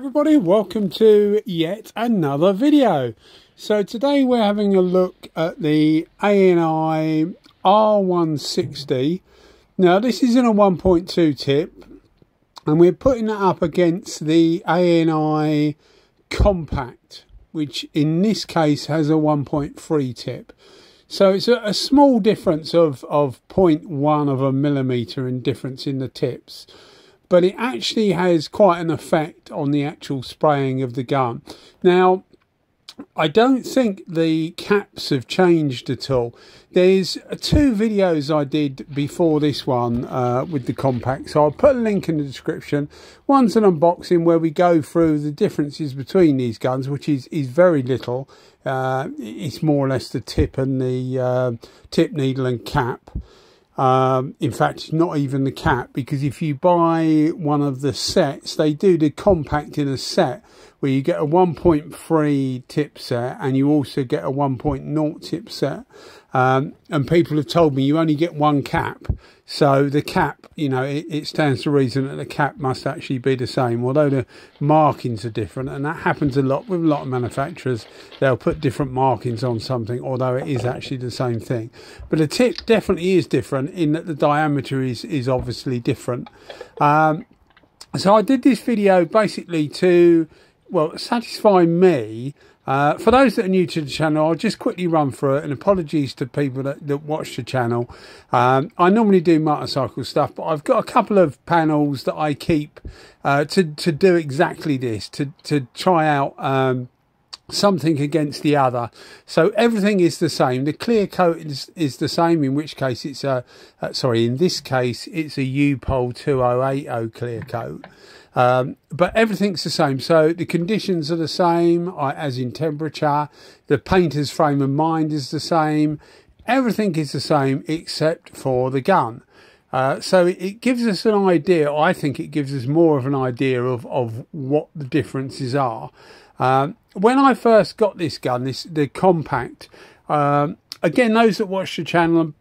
everybody, welcome to yet another video. So today we're having a look at the ANI R160. Now this is in a 1.2 tip and we're putting that up against the ANI Compact which in this case has a 1.3 tip. So it's a, a small difference of, of 0.1 of a millimetre in difference in the tips but it actually has quite an effect on the actual spraying of the gun. Now, I don't think the caps have changed at all. There's two videos I did before this one uh, with the compact, so I'll put a link in the description. One's an unboxing where we go through the differences between these guns, which is, is very little. Uh, it's more or less the tip and the uh, tip needle and cap. Um, in fact, not even the cap, because if you buy one of the sets, they do the compact in a set where you get a 1.3 tip set and you also get a 1.0 tip set. Um, and people have told me you only get one cap. So the cap, you know, it, it, stands to reason that the cap must actually be the same, although the markings are different. And that happens a lot with a lot of manufacturers. They'll put different markings on something, although it is actually the same thing. But the tip definitely is different in that the diameter is, is obviously different. Um, so I did this video basically to, well, satisfy me uh, for those that are new to the channel, I'll just quickly run through it and apologies to people that, that watch the channel. Um, I normally do motorcycle stuff, but I've got a couple of panels that I keep uh, to, to do exactly this, to, to try out um, something against the other. So everything is the same. The clear coat is, is the same, in which case it's a, uh, sorry, in this case, it's a U-POL 2080 clear coat. Um, but everything's the same. So the conditions are the same as in temperature. The painter's frame of mind is the same. Everything is the same except for the gun. Uh, so it gives us an idea. I think it gives us more of an idea of, of what the differences are. Um, when I first got this gun, this the compact. Um, again, those that watch the channel,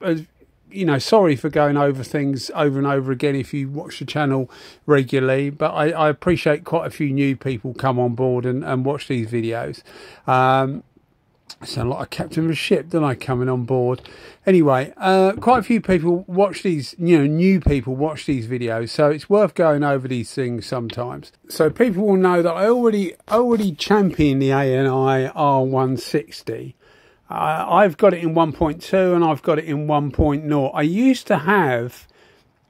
you know, sorry for going over things over and over again if you watch the channel regularly, but I, I appreciate quite a few new people come on board and, and watch these videos. Um, I sound like a captain of a ship, don't I, coming on board? Anyway, uh, quite a few people watch these, you know, new people watch these videos, so it's worth going over these things sometimes. So people will know that I already already champion the ANI R160 uh, I've got it in 1.2 and I've got it in 1.0. I used to have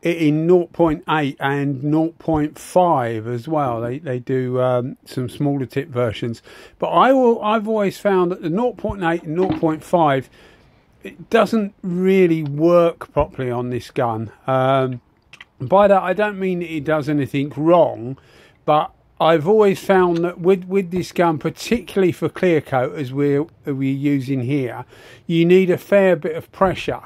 it in 0.8 and 0.5 as well. They they do um, some smaller tip versions, but I will, I've always found that the 0.8 and 0.5 it doesn't really work properly on this gun. Um, by that I don't mean it does anything wrong, but I've always found that with, with this gun, particularly for clear coat, as we're, we're using here, you need a fair bit of pressure.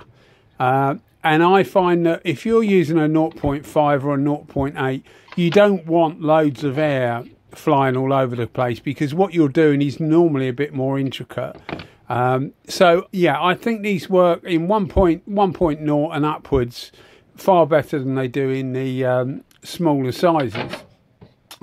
Uh, and I find that if you're using a 0.5 or a 0.8, you don't want loads of air flying all over the place because what you're doing is normally a bit more intricate. Um, so, yeah, I think these work in 1.1.0 and upwards far better than they do in the um, smaller sizes.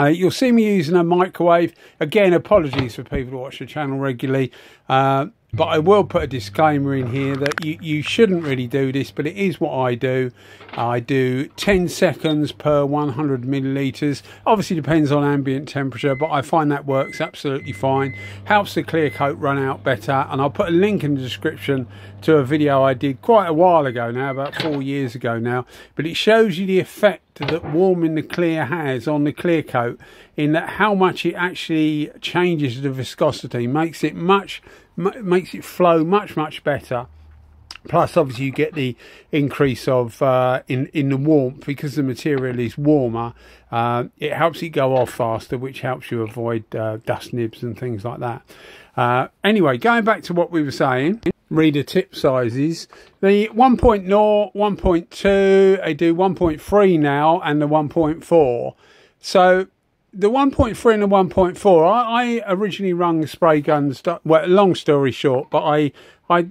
Uh, you'll see me using a microwave. Again, apologies for people who watch the channel regularly. Uh, but I will put a disclaimer in here that you, you shouldn't really do this, but it is what I do. I do 10 seconds per 100 millilitres. Obviously depends on ambient temperature, but I find that works absolutely fine. Helps the clear coat run out better. And I'll put a link in the description to a video I did quite a while ago now, about four years ago now. But it shows you the effect that warming the clear has on the clear coat in that how much it actually changes the viscosity, makes it much makes it flow much much better. Plus obviously you get the increase of uh, in in the warmth. Because the material is warmer uh, it helps it go off faster which helps you avoid uh, dust nibs and things like that. Uh, anyway going back to what we were saying reader tip sizes. The 1.0 1.2 they do 1.3 now and the 1.4 so the 1.3 and the 1.4, I, I originally rung spray guns. Well, long story short, but I, I,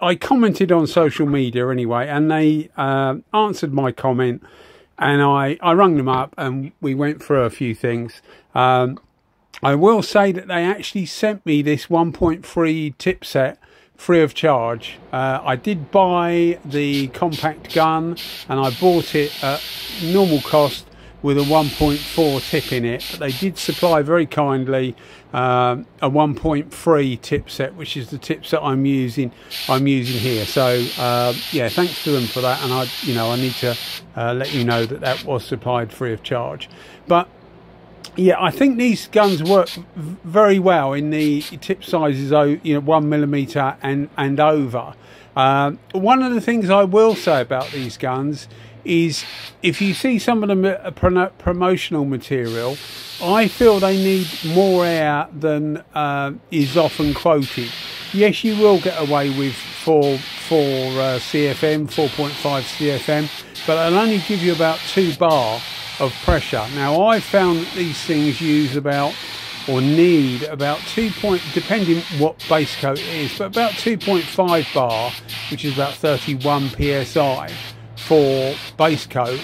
I commented on social media anyway, and they uh, answered my comment. and I, I rung them up and we went through a few things. Um, I will say that they actually sent me this 1.3 tip set free of charge. Uh, I did buy the compact gun and I bought it at normal cost with a 1.4 tip in it, but they did supply very kindly um, a 1.3 tip set, which is the tip set I'm using. I'm using here. So uh, yeah, thanks to them for that. And I, you know, I need to uh, let you know that that was supplied free of charge. But yeah, I think these guns work very well in the tip sizes, you know, one millimeter and and over. Uh, one of the things I will say about these guns is if you see some of the uh, promotional material, I feel they need more air than uh, is often quoted. Yes, you will get away with four four uh, CFM, 4.5 CFM, but they'll only give you about two bar of pressure. Now I found that these things use about or need about 2 point depending what base coat is but about 2.5 bar which is about 31 psi for base coat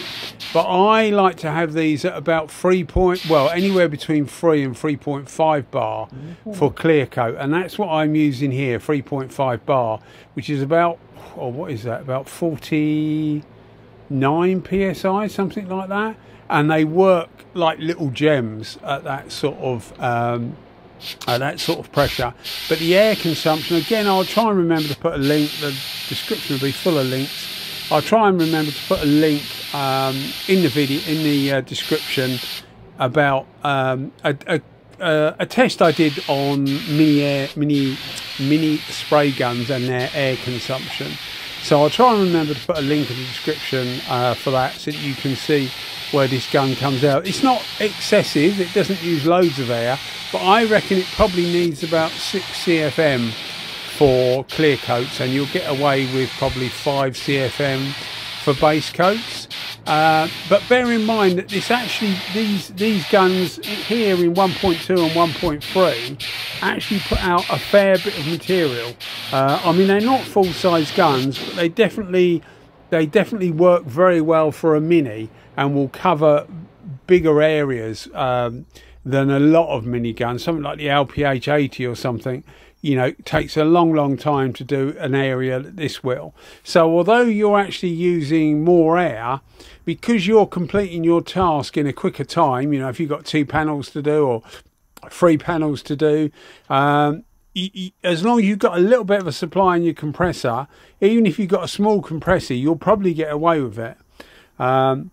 but I like to have these at about 3 point well anywhere between 3 and 3.5 bar for clear coat and that's what I'm using here 3.5 bar which is about or oh, what is that about 49 psi something like that and they work like little gems at that sort of um, at that sort of pressure. But the air consumption, again, I'll try and remember to put a link. The description will be full of links. I'll try and remember to put a link um, in the video in the uh, description about um, a, a, a, test I did on mini air, mini mini spray guns and their air consumption. So I'll try and remember to put a link in the description uh, for that so that you can see where this gun comes out. It's not excessive, it doesn't use loads of air, but I reckon it probably needs about 6 CFM for clear coats and you'll get away with probably 5 CFM for base coats. Uh, but bear in mind that this actually these these guns here in 1.2 and 1.3 actually put out a fair bit of material. Uh, I mean they're not full size guns, but they definitely they definitely work very well for a mini and will cover bigger areas um, than a lot of miniguns. Something like the LPH 80 or something, you know, takes a long, long time to do an area this will. So, although you're actually using more air, because you're completing your task in a quicker time, you know, if you've got two panels to do or three panels to do, um, as long as you've got a little bit of a supply in your compressor, even if you've got a small compressor, you'll probably get away with it. Um,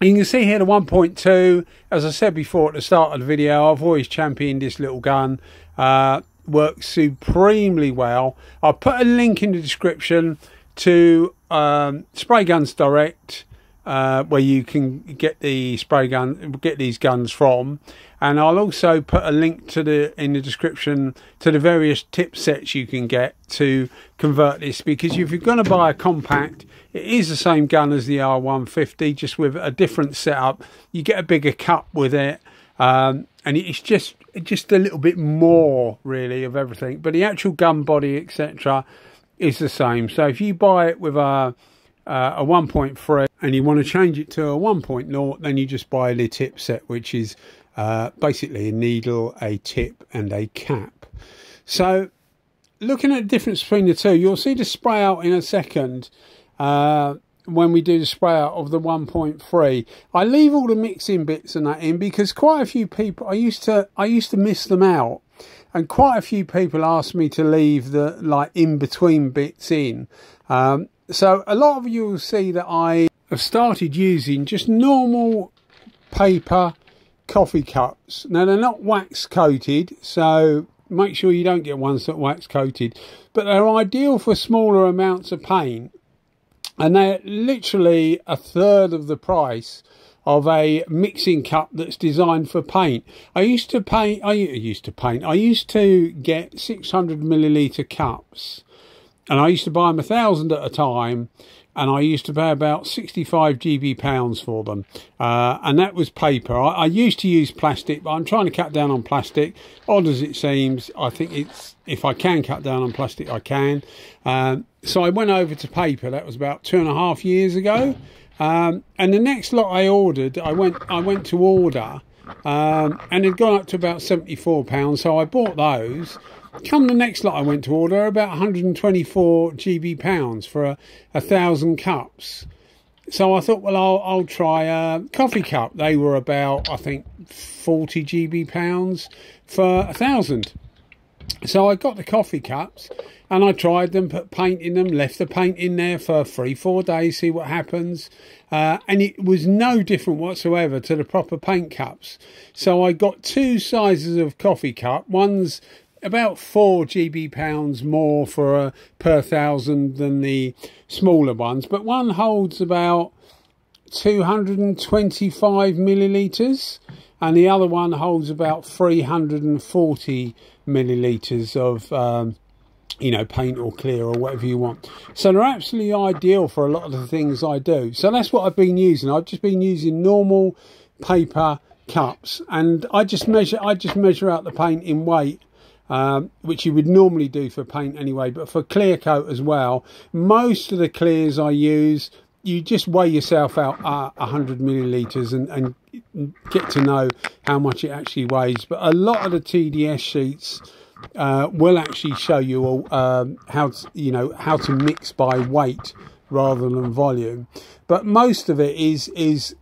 you can see here the 1.2 as I said before at the start of the video I've always championed this little gun uh, works supremely well I'll put a link in the description to um, Spray Guns Direct uh, where you can get the spray gun, get these guns from. And I'll also put a link to the in the description to the various tip sets you can get to convert this. Because if you're going to buy a compact, it is the same gun as the R150, just with a different setup. You get a bigger cut with it, um, and it's just just a little bit more really of everything. But the actual gun body, etc., is the same. So if you buy it with a uh, a 1.3 and you want to change it to a 1.0 then you just buy the tip set which is uh, basically a needle a tip and a cap so looking at the difference between the two you'll see the spray out in a second uh, when we do the spray out of the 1.3 I leave all the mixing bits and that in because quite a few people I used to I used to miss them out and quite a few people asked me to leave the like in between bits in um, so a lot of you will see that I have started using just normal paper coffee cups. Now they're not wax coated, so make sure you don't get ones that wax coated, but they're ideal for smaller amounts of paint. And they're literally a third of the price of a mixing cup that's designed for paint. I used to paint, I used to paint, I used to get 600 milliliter cups and I used to buy them a thousand at a time and I used to pay about 65 GB pounds for them. Uh, and that was paper. I, I, used to use plastic, but I'm trying to cut down on plastic. Odd as it seems, I think it's if I can cut down on plastic, I can. Um, so I went over to paper. That was about two and a half years ago. Um, and the next lot I ordered, I went I went to order, um, and it gone up to about seventy four pounds. So I bought those. Come the next lot I went to order, about 124 GB pounds for a, a thousand cups. So I thought, well, I'll, I'll try a coffee cup. They were about, I think, 40 GB pounds for a thousand. So I got the coffee cups and I tried them, put paint in them, left the paint in there for three, four days, see what happens. Uh, and it was no different whatsoever to the proper paint cups. So I got two sizes of coffee cup. One's about four GB pounds more for a per thousand than the smaller ones, but one holds about 225 milliliters and the other one holds about 340 milliliters of um, you know paint or clear or whatever you want. So they're absolutely ideal for a lot of the things i do. So that's what i've been using. I've just been using normal paper cups and i just measure i just measure out the paint in weight um, which you would normally do for paint anyway, but for clear coat as well. Most of the clears I use, you just weigh yourself out uh, 100 milliliters and, and get to know how much it actually weighs. But a lot of the TDS sheets uh, will actually show you um, how to, you know how to mix by weight rather than volume. But most of it is is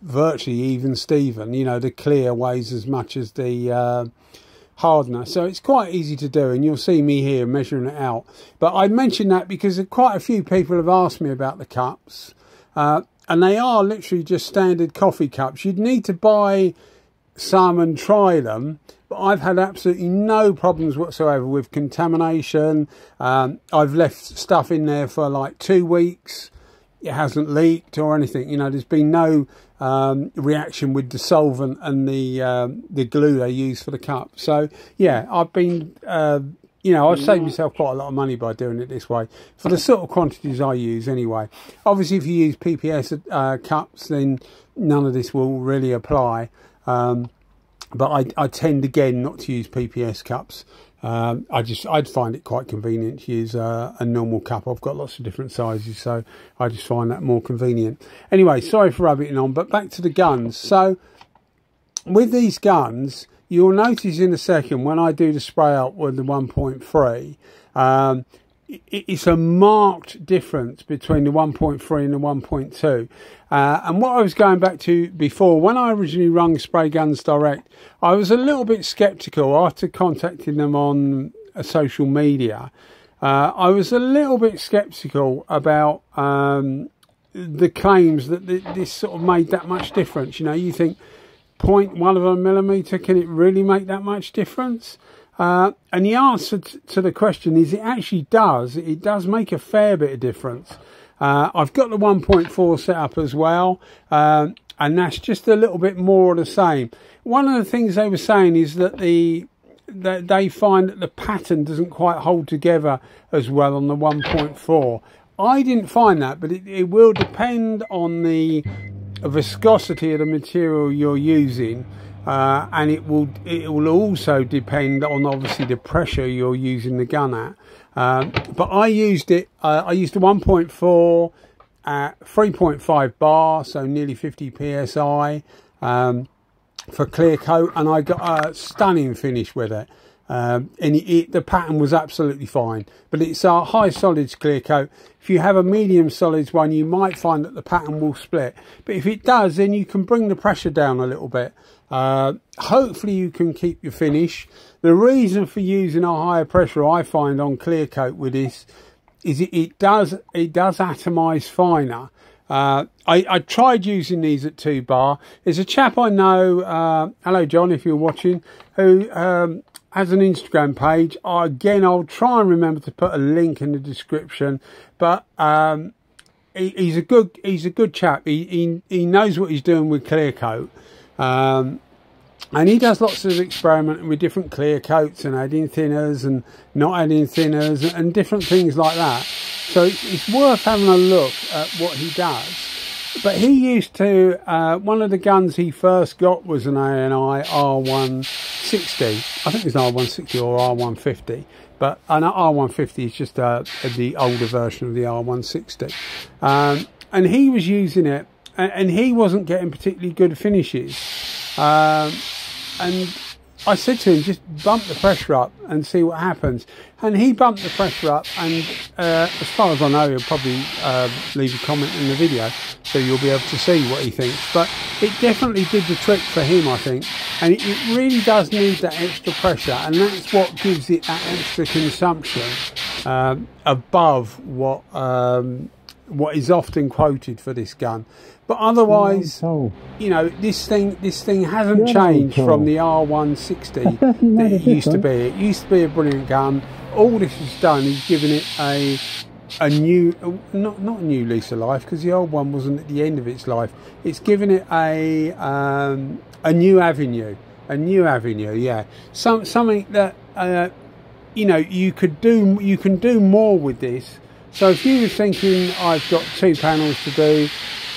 virtually even Steven. You know, the clear weighs as much as the uh, hardener. So it's quite easy to do and you'll see me here measuring it out. But I mention that because quite a few people have asked me about the cups. Uh, and they are literally just standard coffee cups. You'd need to buy some and try them. But I've had absolutely no problems whatsoever with contamination. Um, I've left stuff in there for like two weeks. It hasn't leaked or anything. You know, there's been no um, reaction with the solvent and the um, the glue they use for the cup. So yeah, I've been uh, you know I've saved myself quite a lot of money by doing it this way for the sort of quantities I use anyway. Obviously, if you use PPS uh, cups, then none of this will really apply. Um, but I, I tend again not to use PPS cups um, I just I'd find it quite convenient to use a, a, normal cup. I've got lots of different sizes, so I just find that more convenient. Anyway, sorry for it on, but back to the guns. So with these guns, you'll notice in a second when I do the spray up with the 1.3, um, it's a marked difference between the 1.3 and the 1.2. Uh, and what I was going back to before, when I originally rung Spray Guns Direct, I was a little bit sceptical after contacting them on uh, social media. Uh, I was a little bit sceptical about um, the claims that this sort of made that much difference. You know, you think 0.1 of a millimetre, can it really make that much difference? Uh, and the answer to the question is it actually does. It does make a fair bit of difference. Uh, I've got the 1.4 set up as well, um, and that's just a little bit more of the same. One of the things they were saying is that the that they find that the pattern doesn't quite hold together as well on the 1.4. I didn't find that, but it, it will depend on the viscosity of the material you're using uh, and it will it will also depend on obviously the pressure you're using the gun at. Um, but I used it. Uh, I used a 1.4 at 3.5 bar, so nearly 50 psi um, for clear coat, and I got a stunning finish with it. Um, and it, it, the pattern was absolutely fine. But it's a high solids clear coat. If you have a medium solids one, you might find that the pattern will split. But if it does, then you can bring the pressure down a little bit. Uh, hopefully you can keep your finish. The reason for using a higher pressure I find on clear coat with this is it, it does it does atomize finer. Uh, I, I, tried using these at 2 bar. There's a chap I know, uh, hello John if you're watching, who um, has an Instagram page. Again, I'll try and remember to put a link in the description. But um, he, he's a good he's a good chap. He, he, he knows what he's doing with clear coat. Um, and he does lots of experimenting with different clear coats and adding thinners and not adding thinners and, and different things like that. So it's, it's, worth having a look at what he does. But he used to, uh, one of the guns he first got was an ANI R160. I think it's an R160 or R150. But an R150 is just uh, the older version of the R160. Um, and he was using it, and, and he wasn't getting particularly good finishes. Um, and I said to him, just bump the pressure up and see what happens. And he bumped the pressure up, and uh, as far as I know, he'll probably uh, leave a comment in the video, so you'll be able to see what he thinks. But it definitely did the trick for him, I think. And it, it really does need that extra pressure, and that's what gives it that extra consumption um, above what um, what is often quoted for this gun. But otherwise, you know, this thing this thing hasn't changed from the R160 that it used to be. It used to be a brilliant gun. All this has done is given it a a new not not a new lease of life because the old one wasn't at the end of its life. It's given it a um, a new avenue, a new avenue. Yeah, some something that uh, you know you could do. You can do more with this. So if you were thinking I've got two panels to do,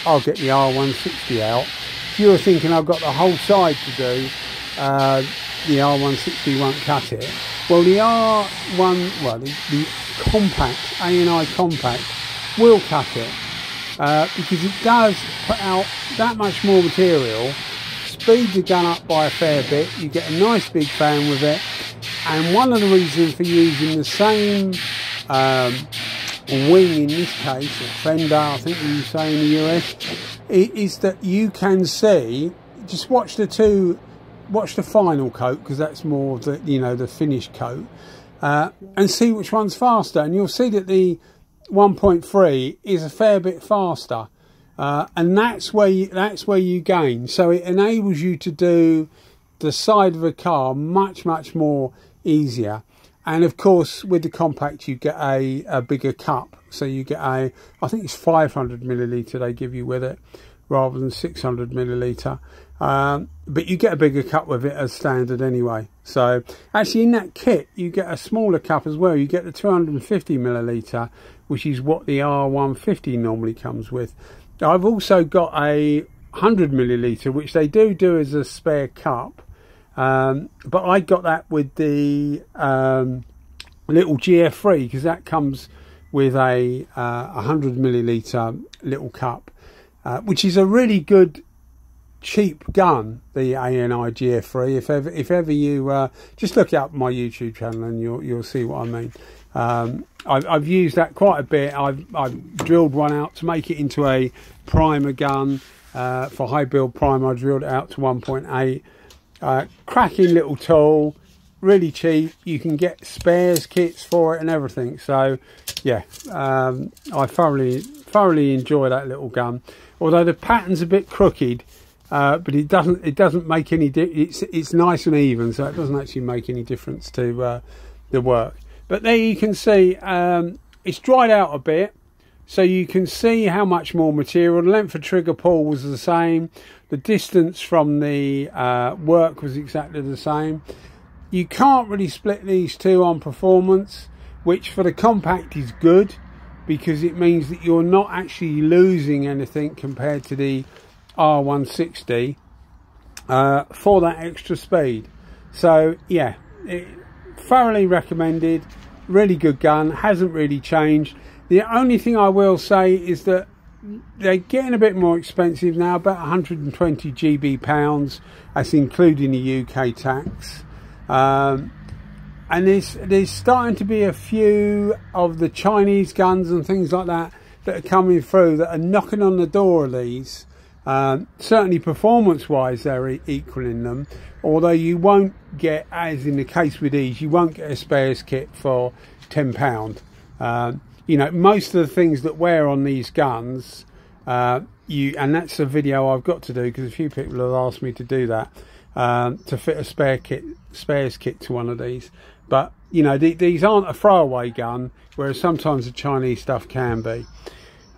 I'll get the R160 out. If you're thinking I've got the whole side to do, uh, the R160 won't cut it. Well, the R1, well, the, the compact, ANI compact, will cut it uh, because it does put out that much more material, speed the gun up by a fair bit, you get a nice big fan with it, and one of the reasons for using the same um, wing in this case, a fender, I think you say in the US, is that you can see, just watch the two, watch the final coat, because that's more the, you know, the finished coat, uh, and see which one's faster. And you'll see that the 1.3 is a fair bit faster. Uh, and that's where you, that's where you gain. So it enables you to do the side of a car much, much more easier. And of course, with the compact, you get a, a bigger cup. So you get a, I think it's 500 milliliter they give you with it rather than 600 milliliter. Um, but you get a bigger cup with it as standard anyway. So actually in that kit, you get a smaller cup as well. You get the 250 milliliter, which is what the R150 normally comes with. I've also got a 100 milliliter, which they do do as a spare cup. Um, but I got that with the um, little GF3 because that comes with a uh, 100 milliliter little cup, uh, which is a really good cheap gun, the ANI GF3. If ever, if ever you uh, just look up my YouTube channel and you'll you'll see what I mean. Um, I've, I've, used that quite a bit. I've, I've, drilled one out to make it into a primer gun uh, for high build primer. I drilled it out to 1.8. Uh, cracking little tool, really cheap. You can get spares kits for it and everything. So, yeah, um, I thoroughly thoroughly enjoy that little gun. Although the pattern's a bit crooked, uh, but it doesn't it doesn't make any. it's it's nice and even, so it doesn't actually make any difference to uh, the work. But there you can see um, it's dried out a bit. So you can see how much more material. The length of trigger pull was the same. The distance from the uh, work was exactly the same. You can't really split these two on performance, which for the compact is good because it means that you're not actually losing anything compared to the R160 uh, for that extra speed. So yeah, it, thoroughly recommended. Really good gun. Hasn't really changed. The only thing I will say is that they're getting a bit more expensive now, about 120 GB pounds. That's including the UK tax. Um, and there's there's starting to be a few of the Chinese guns and things like that that are coming through that are knocking on the door of these. Um, certainly performance-wise, they're equaling them. Although you won't get, as in the case with these, you won't get a spares kit for £10. Um, you know, most of the things that wear on these guns, uh, you and that's a video I've got to do because a few people have asked me to do that um, to fit a spare kit, spares kit to one of these. But you know, th these aren't a throwaway gun, whereas sometimes the Chinese stuff can be.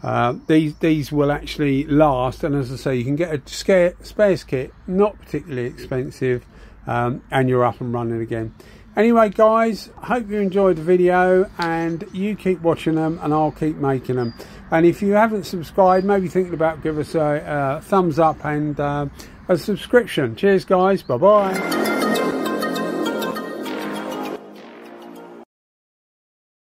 Uh, these these will actually last, and as I say, you can get a scare, spares kit, not particularly expensive, um, and you're up and running again. Anyway, guys, hope you enjoyed the video and you keep watching them and I'll keep making them. And if you haven't subscribed, maybe thinking about give us a, thumbs up and uh, a subscription. Cheers, guys. Bye-bye.